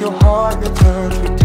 your heart returns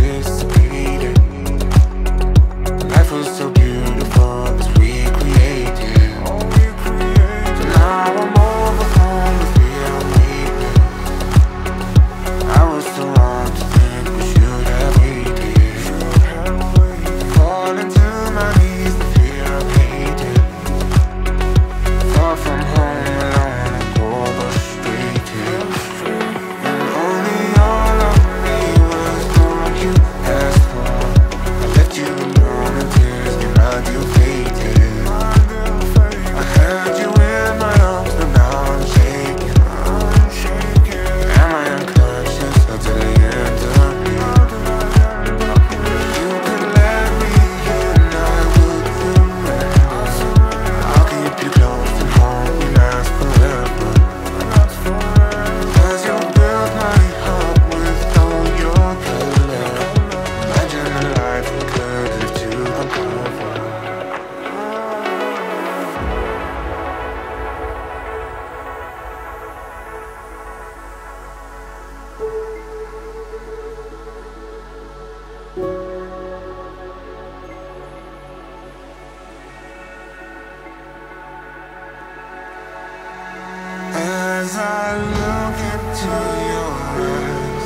As I look into your eyes,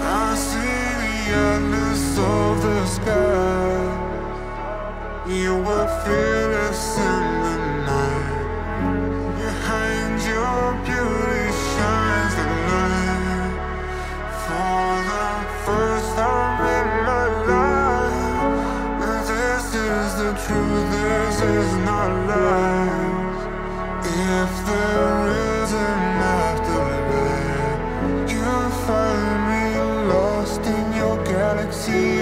I see the endless of the sky. You were fearless in the night. Behind your beauty shines the light. For the first time in my life, this is the truth, this is not lies. If there see.